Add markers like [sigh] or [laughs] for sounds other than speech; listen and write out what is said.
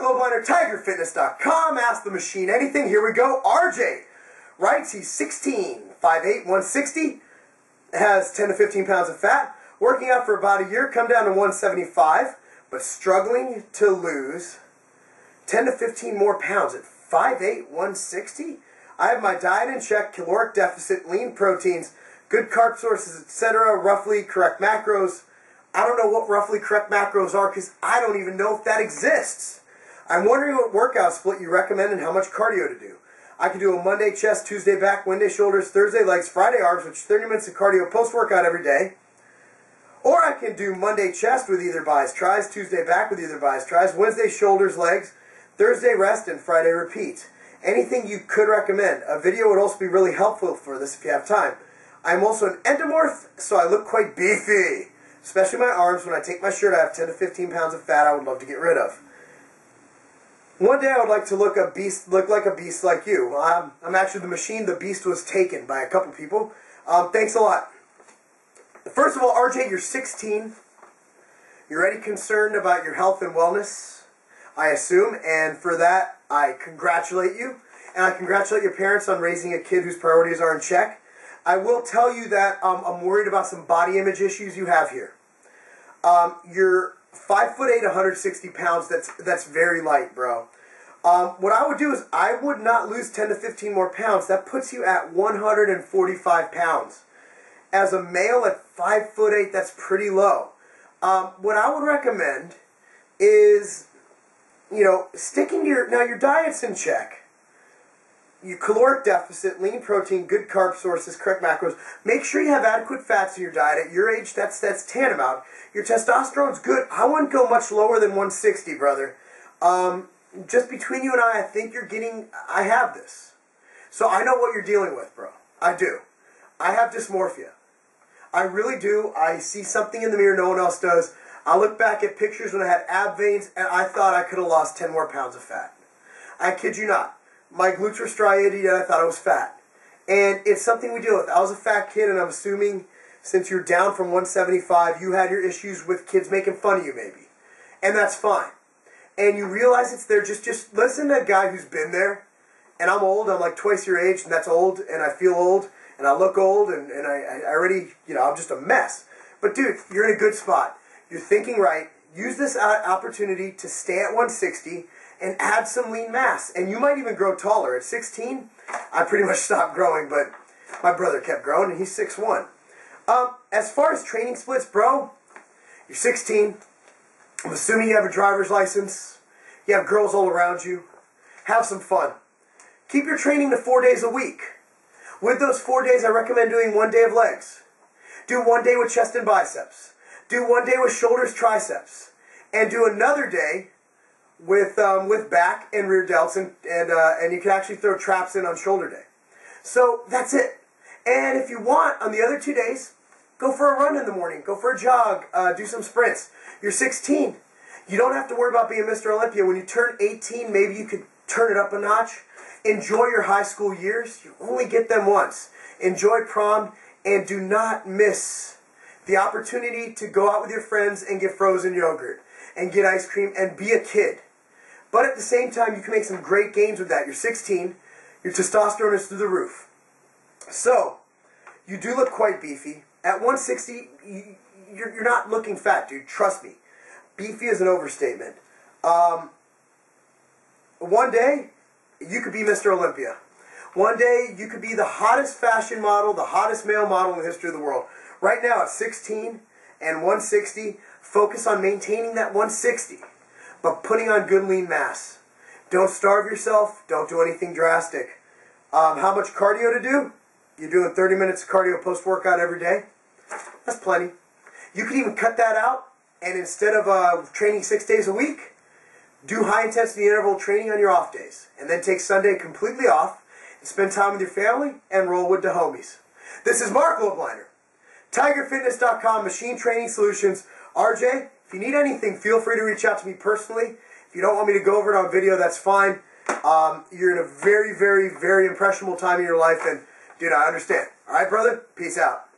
Lobliner, TigerFitness.com. Ask the machine anything. Here we go. RJ writes he's 16, 5'8", 160, has 10 to 15 pounds of fat, working out for about a year, come down to 175, but struggling to lose 10 to 15 more pounds at 5'8", 160. I have my diet in check, caloric deficit, lean proteins, good carb sources, etc., roughly correct macros. I don't know what roughly correct macros are because I don't even know if that exists. I'm wondering what workout split you recommend and how much cardio to do. I can do a Monday chest, Tuesday back, Wednesday shoulders, Thursday legs, Friday arms, which is 30 minutes of cardio post-workout every day. Or I can do Monday chest with either bis, tries, Tuesday back with either bis, tries, Wednesday shoulders, legs, Thursday rest, and Friday repeat. Anything you could recommend. A video would also be really helpful for this if you have time. I'm also an endomorph, so I look quite beefy. Especially my arms. When I take my shirt, I have 10 to 15 pounds of fat I would love to get rid of. One day I would like to look a beast, look like a beast like you. I'm actually the machine. The beast was taken by a couple people. Um, thanks a lot. First of all, RJ, you're 16. You're already concerned about your health and wellness, I assume, and for that, I congratulate you. And I congratulate your parents on raising a kid whose priorities are in check. I will tell you that um, I'm worried about some body image issues you have here. Um, you're five foot eight, 160 pounds. That's that's very light, bro. Um, what I would do is I would not lose 10 to 15 more pounds. That puts you at 145 pounds. As a male at five foot eight, that's pretty low. Um, what I would recommend is, you know, sticking to your now your diet's in check. Your caloric deficit, lean protein, good carb sources, correct macros. Make sure you have adequate fats in your diet. At your age, that's that's tantamount. Your testosterone's good. I wouldn't go much lower than 160, brother. Um, just between you and I, I think you're getting. I have this, so I know what you're dealing with, bro. I do. I have dysmorphia. I really do. I see something in the mirror no one else does. I look back at pictures when I had ab veins, and I thought I could have lost 10 more pounds of fat. I kid you not. My glutes were striated, and I thought I was fat. And it's something we deal with. I was a fat kid, and I'm assuming since you're down from 175, you had your issues with kids making fun of you, maybe. And that's fine. And you realize it's there. Just, just listen to a guy who's been there. And I'm old. I'm like twice your age, and that's old, and I feel old and I look old, and, and I, I already, you know, I'm just a mess. But dude, you're in a good spot. You're thinking right. Use this opportunity to stay at 160 and add some lean mass. And you might even grow taller. At 16, I pretty much [laughs] stopped growing, but my brother kept growing, and he's 6'1". Um, as far as training splits, bro, you're 16. I'm assuming you have a driver's license. You have girls all around you. Have some fun. Keep your training to four days a week. With those four days, I recommend doing one day of legs. Do one day with chest and biceps. Do one day with shoulders, triceps. And do another day with um, with back and rear delts, and and, uh, and you can actually throw traps in on shoulder day. So that's it. And if you want, on the other two days, go for a run in the morning, go for a jog, uh, do some sprints. You're 16. You don't have to worry about being Mr. Olympia. When you turn 18, maybe you could turn it up a notch Enjoy your high school years. You only get them once. Enjoy prom and do not miss the opportunity to go out with your friends and get frozen yogurt and get ice cream and be a kid. But at the same time, you can make some great games with that. You're 16. Your testosterone is through the roof. So, you do look quite beefy. At 160, you're, you're not looking fat, dude. Trust me. Beefy is an overstatement. Um, one day, you could be Mr. Olympia. One day, you could be the hottest fashion model, the hottest male model in the history of the world. Right now, at 16 and 160, focus on maintaining that 160, but putting on good lean mass. Don't starve yourself. Don't do anything drastic. Um, how much cardio to do? You're doing 30 minutes of cardio post-workout every day. That's plenty. You could even cut that out, and instead of uh, training six days a week, do high intensity interval training on your off days, and then take Sunday completely off and spend time with your family and roll with the homies. This is Marc Lobliner, TigerFitness.com, Machine Training Solutions. RJ, if you need anything, feel free to reach out to me personally. If you don't want me to go over it on video, that's fine. Um, you're in a very, very, very impressionable time in your life, and dude, I understand. All right, brother? Peace out.